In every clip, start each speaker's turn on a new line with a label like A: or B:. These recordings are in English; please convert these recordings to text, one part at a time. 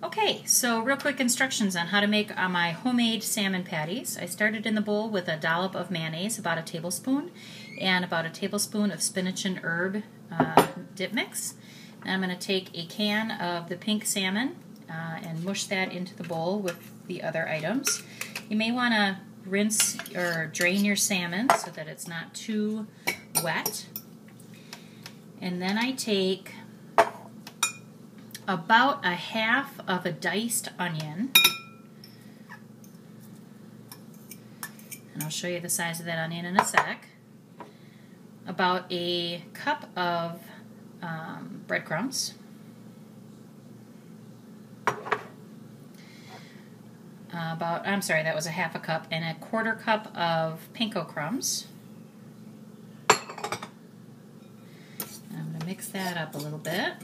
A: Okay, so real quick instructions on how to make uh, my homemade salmon patties. I started in the bowl with a dollop of mayonnaise, about a tablespoon, and about a tablespoon of spinach and herb uh, dip mix. I'm going to take a can of the pink salmon uh, and mush that into the bowl with the other items. You may want to rinse or drain your salmon so that it's not too wet. And then I take about a half of a diced onion. And I'll show you the size of that onion in a sec. About a cup of um, breadcrumbs. About, I'm sorry, that was a half a cup, and a quarter cup of panko crumbs. I'm going to mix that up a little bit.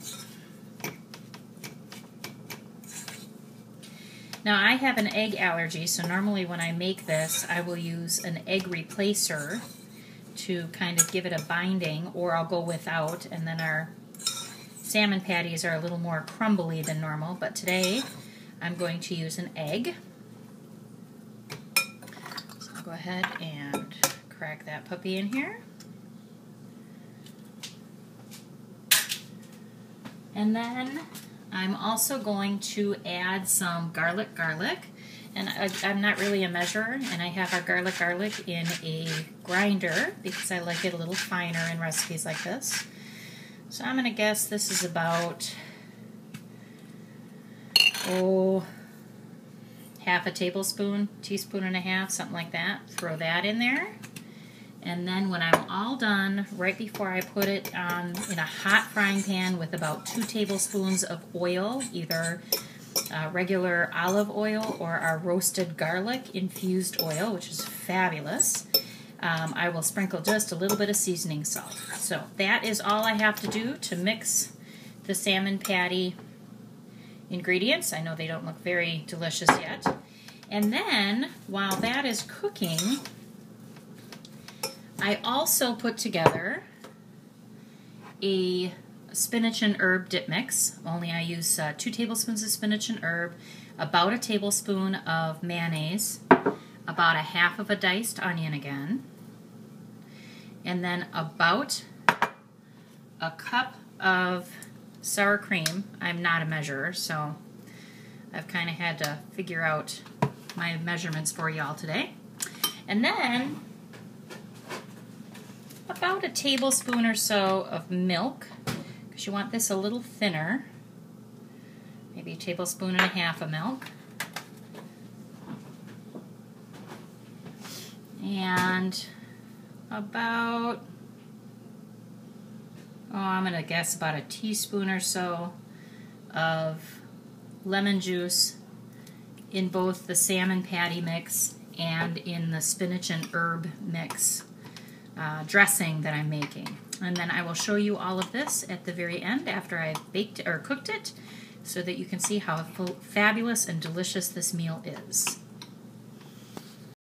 A: Now I have an egg allergy, so normally when I make this, I will use an egg replacer to kind of give it a binding, or I'll go without, and then our salmon patties are a little more crumbly than normal, but today I'm going to use an egg. So I'll go ahead and crack that puppy in here. And then I'm also going to add some garlic garlic. And I, am not really a measurer, and I have our garlic garlic in a grinder because I like it a little finer in recipes like this. So I'm going to guess this is about, oh, half a tablespoon, teaspoon and a half, something like that. Throw that in there. And then when I'm all done, right before I put it on in a hot frying pan with about two tablespoons of oil, either uh, regular olive oil or our roasted garlic infused oil, which is fabulous. Um, I will sprinkle just a little bit of seasoning salt. So that is all I have to do to mix the salmon patty ingredients. I know they don't look very delicious yet. And then, while that is cooking, I also put together a spinach and herb dip mix, only I use uh, two tablespoons of spinach and herb, about a tablespoon of mayonnaise, about a half of a diced onion again, and then about a cup of sour cream. I'm not a measurer, so I've kind of had to figure out my measurements for y'all today. And then about a tablespoon or so of milk because you want this a little thinner. Maybe a tablespoon and a half of milk. And about, oh, I'm going to guess about a teaspoon or so of lemon juice in both the salmon patty mix and in the spinach and herb mix uh, dressing that I'm making. And then I will show you all of this at the very end after I've baked or cooked it so that you can see how fabulous and delicious this meal is.